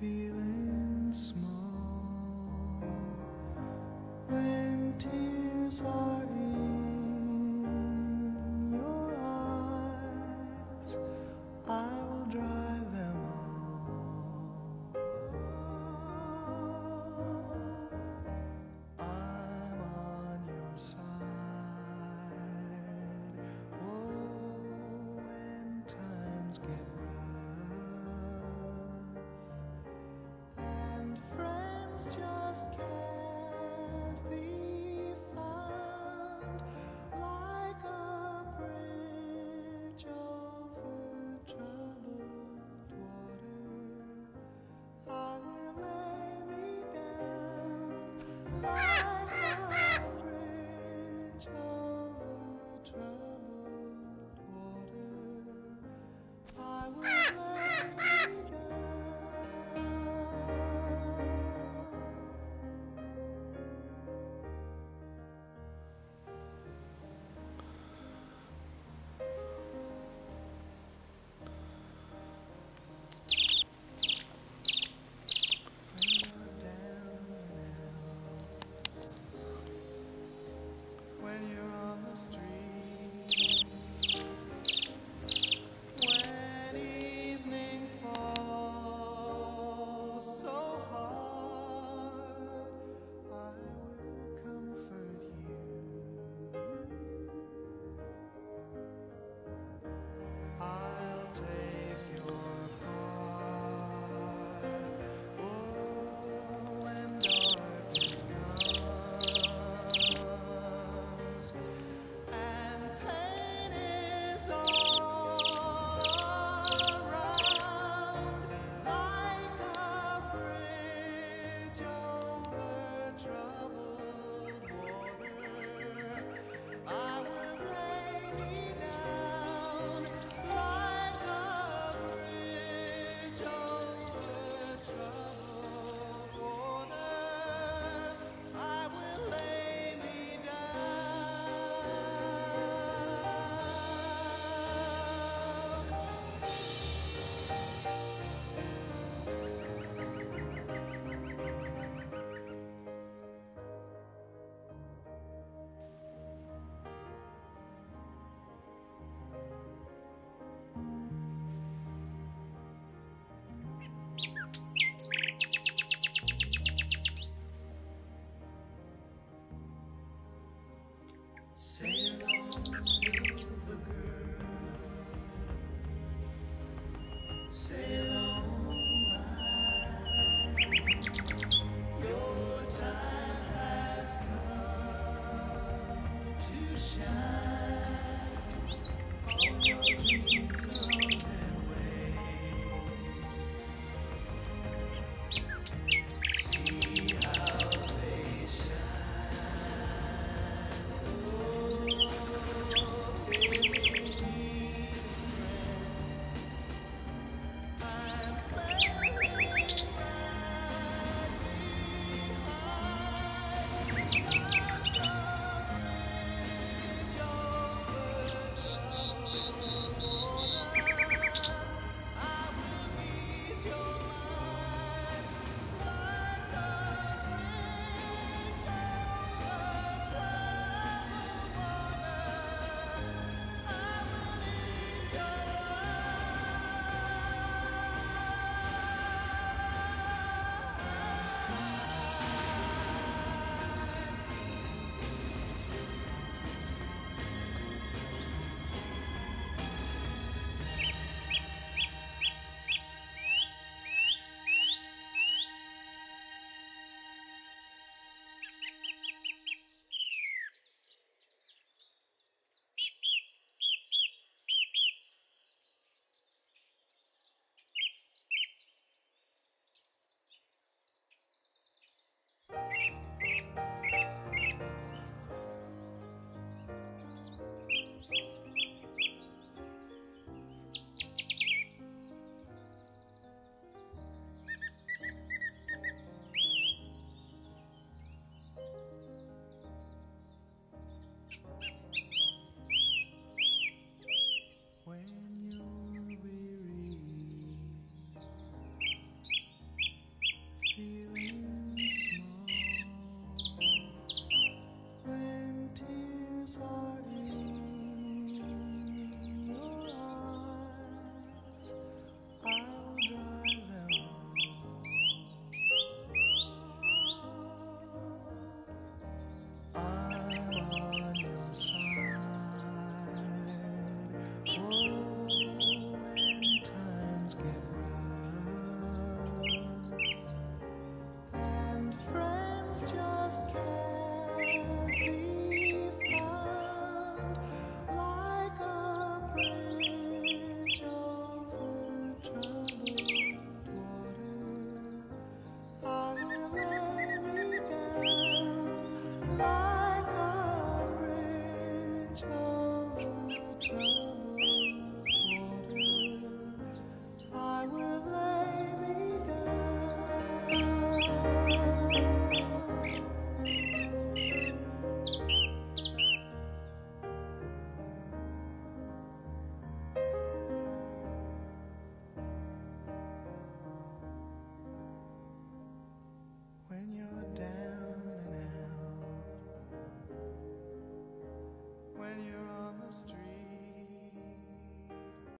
feeling small. When tears are just